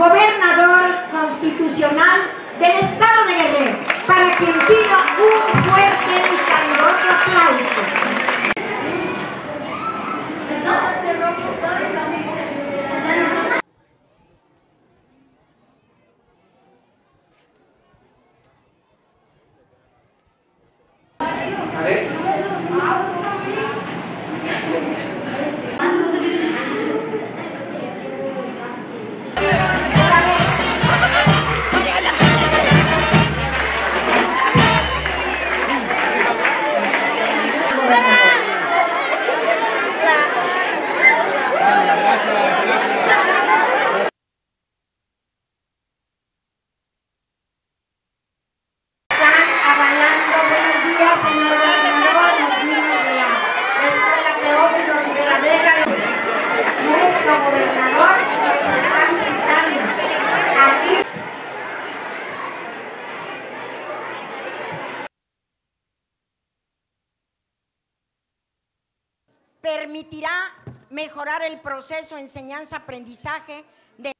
Gobierno permitirá mejorar el proceso enseñanza-aprendizaje de